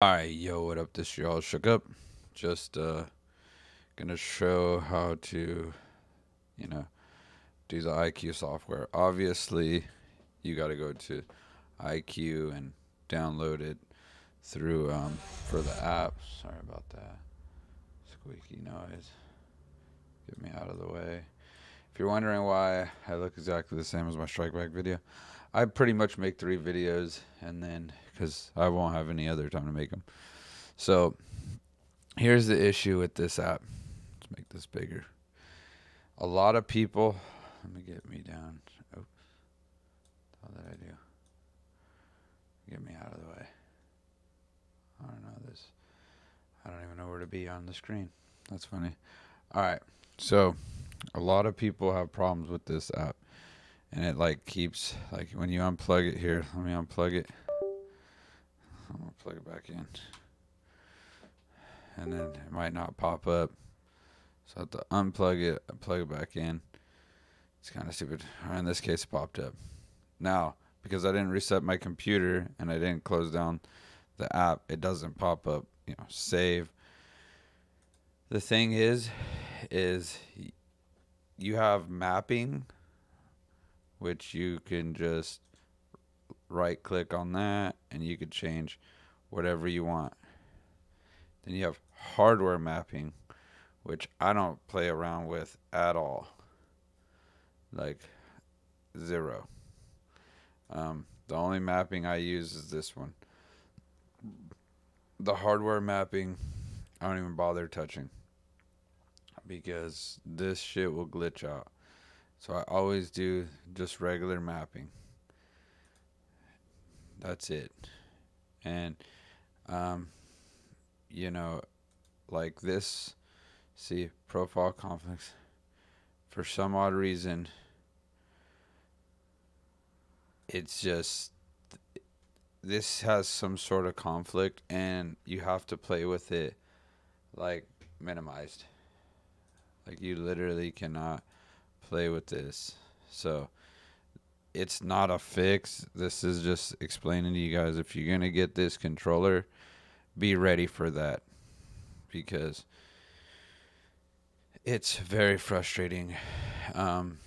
Alright, yo, what up? This y'all shook up. Just uh gonna show how to, you know, do the iCUE software. Obviously, you gotta go to iCUE and download it through um for the app. Sorry about that. Squeaky noise. Get me out of the way. If you're wondering why I look exactly the same as my strike pack video, I pretty much make three videos and then because I won't have any other time to make them. So here's the issue with this app. Let's make this bigger. A lot of people. Let me get me down. Oops. How did I do? Get me out of the way. I don't know this. I don't even know where to be on the screen. That's funny. All right. So a lot of people have problems with this app and it like keeps like when you unplug it here let me unplug it. I'm gonna plug it back in. And then it might not pop up. So I have to unplug it plug it back in. It's kind of stupid. Or in this case it popped up. Now because i didn't reset my computer and i didn't close down the app it doesn't pop up you know save. The thing is is you have mapping which you can just right click on that and you could change whatever you want. Then you have hardware mapping, which I don't play around with at all. Like zero. Um, the only mapping I use is this one. The hardware mapping, I don't even bother touching because this shit will glitch out. So I always do just regular mapping. That's it. And, um, you know, like this, see, profile conflicts. For some odd reason, it's just, this has some sort of conflict, and you have to play with it like minimized. Like, you literally cannot play with this. So it's not a fix. This is just explaining to you guys if you're going to get this controller, be ready for that because it's very frustrating. Um,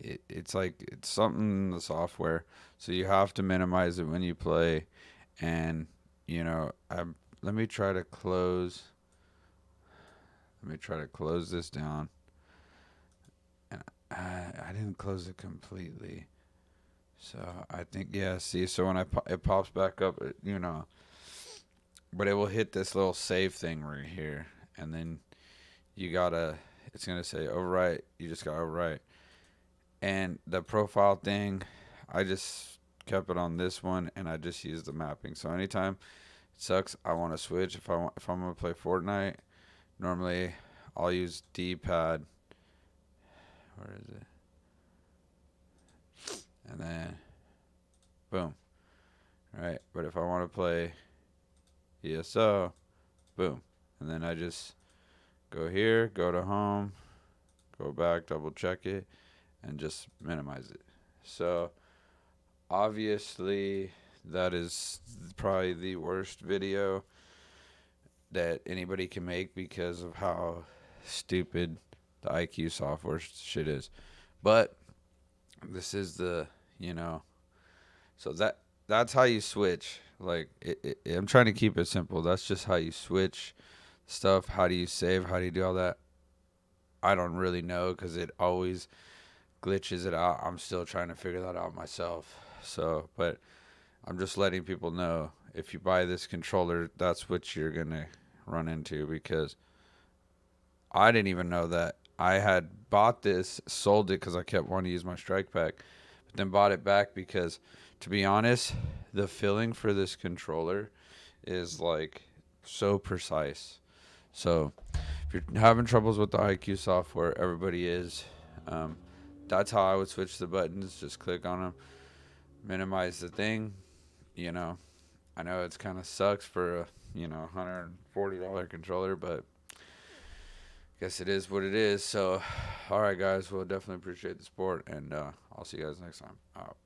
it, it's like it's something in the software, so you have to minimize it when you play. And you know, I let me try to close. Let me try to close this down. I, I didn't close it completely. So I think yeah. See, so when I it pops back up, it, you know, but it will hit this little save thing right here, and then you gotta. It's gonna say overwrite. You just gotta overwrite, and the profile thing, I just kept it on this one, and I just used the mapping. So anytime it sucks, I want to switch. If I want, if I'm gonna play Fortnite, normally I'll use D-pad where is it? And then, boom. Right, but if I want to play ESO, boom. And then I just go here, go to home, go back, double check it, and just minimize it. So, obviously, that is probably the worst video that anybody can make because of how stupid the iCUE software shit is. But this is the, you know, so that that's how you switch. Like it, it, I'm trying to keep it simple. That's just how you switch stuff. How do you save? How do you do all that? I don't really know because it always glitches it out. I'm still trying to figure that out myself. So, but I'm just letting people know if you buy this controller, that's what you're gonna run into because I didn't even know that I had bought this, sold it because I kept wanting to use my strike pack, but then bought it back because, to be honest, the feeling for this controller is like so precise. So, if you're having troubles with the iCUE software, everybody is. Um, that's how I would switch the buttons. Just click on them, minimize the thing. You know, I know it's kind of sucks for a you know $140 controller, but guess it is what it is. So, all right, guys. We'll definitely appreciate the support, and uh, I'll see you guys next time. Out.